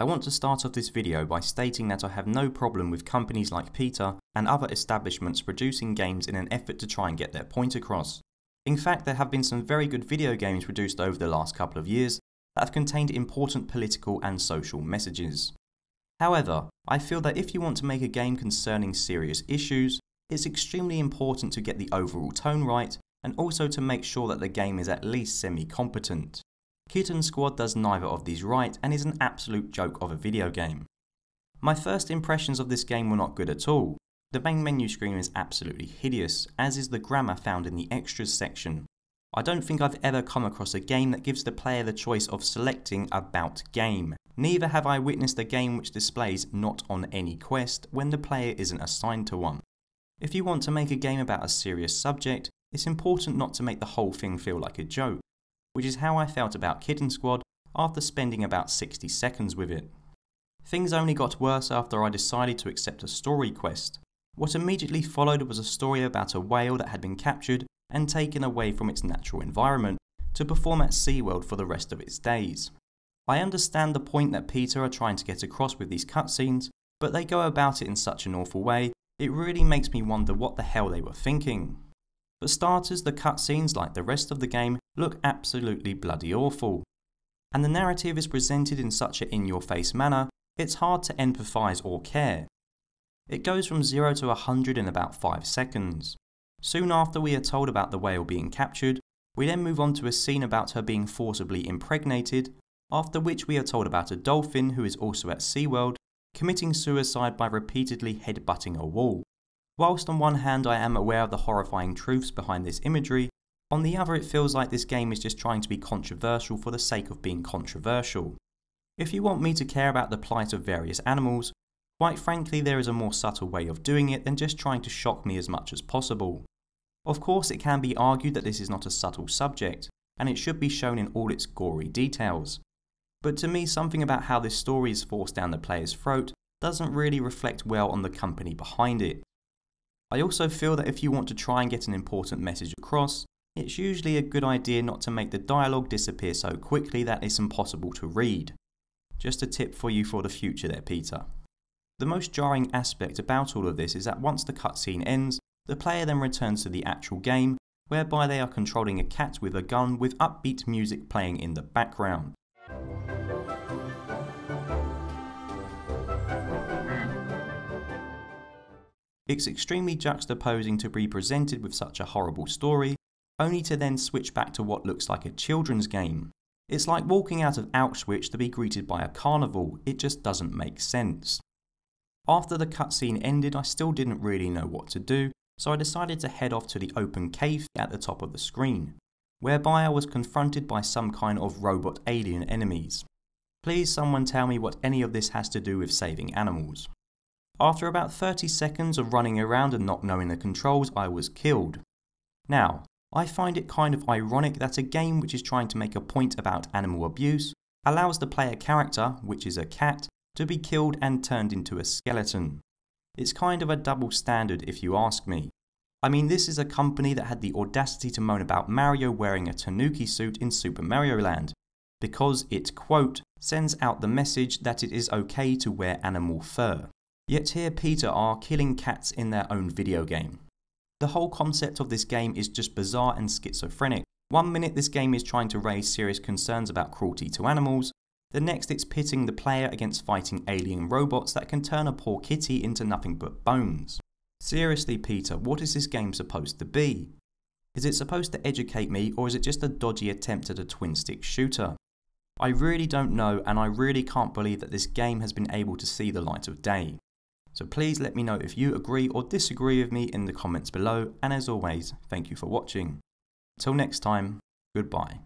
I want to start off this video by stating that I have no problem with companies like PETA and other establishments producing games in an effort to try and get their point across. In fact, there have been some very good video games produced over the last couple of years that have contained important political and social messages. However, I feel that if you want to make a game concerning serious issues, it's extremely important to get the overall tone right and also to make sure that the game is at least semi-competent. Kitten Squad does neither of these right and is an absolute joke of a video game. My first impressions of this game were not good at all. The main menu screen is absolutely hideous, as is the grammar found in the extras section. I don't think I've ever come across a game that gives the player the choice of selecting about game. Neither have I witnessed a game which displays not on any quest when the player isn't assigned to one. If you want to make a game about a serious subject, it's important not to make the whole thing feel like a joke which is how I felt about Kitten Squad after spending about 60 seconds with it. Things only got worse after I decided to accept a story quest. What immediately followed was a story about a whale that had been captured and taken away from its natural environment to perform at SeaWorld for the rest of its days. I understand the point that PETA are trying to get across with these cutscenes, but they go about it in such an awful way, it really makes me wonder what the hell they were thinking. For starters, the cutscenes, like the rest of the game, look absolutely bloody awful. And the narrative is presented in such an in your face manner, it's hard to empathise or care. It goes from 0 to 100 in about 5 seconds. Soon after we are told about the whale being captured, we then move on to a scene about her being forcibly impregnated, after which we are told about a dolphin who is also at SeaWorld committing suicide by repeatedly headbutting a wall. Whilst on one hand I am aware of the horrifying truths behind this imagery, on the other it feels like this game is just trying to be controversial for the sake of being controversial. If you want me to care about the plight of various animals, quite frankly there is a more subtle way of doing it than just trying to shock me as much as possible. Of course it can be argued that this is not a subtle subject, and it should be shown in all its gory details. But to me something about how this story is forced down the player's throat doesn't really reflect well on the company behind it. I also feel that if you want to try and get an important message across, it's usually a good idea not to make the dialogue disappear so quickly that it's impossible to read. Just a tip for you for the future there, PETA. The most jarring aspect about all of this is that once the cutscene ends, the player then returns to the actual game, whereby they are controlling a cat with a gun with upbeat music playing in the background. It's extremely juxtaposing to be presented with such a horrible story, only to then switch back to what looks like a children's game. It's like walking out of Auschwitz to be greeted by a carnival, it just doesn't make sense. After the cutscene ended, I still didn't really know what to do, so I decided to head off to the open cave at the top of the screen, whereby I was confronted by some kind of robot alien enemies. Please someone tell me what any of this has to do with saving animals. After about 30 seconds of running around and not knowing the controls, I was killed. Now, I find it kind of ironic that a game which is trying to make a point about animal abuse allows the player character, which is a cat, to be killed and turned into a skeleton. It's kind of a double standard if you ask me. I mean, this is a company that had the audacity to moan about Mario wearing a tanuki suit in Super Mario Land, because it, quote, sends out the message that it is okay to wear animal fur. Yet here PETA are killing cats in their own video game. The whole concept of this game is just bizarre and schizophrenic. One minute this game is trying to raise serious concerns about cruelty to animals, the next it's pitting the player against fighting alien robots that can turn a poor kitty into nothing but bones. Seriously PETA, what is this game supposed to be? Is it supposed to educate me or is it just a dodgy attempt at a twin stick shooter? I really don't know and I really can't believe that this game has been able to see the light of day. So please let me know if you agree or disagree with me in the comments below and as always, thank you for watching. Till next time, goodbye.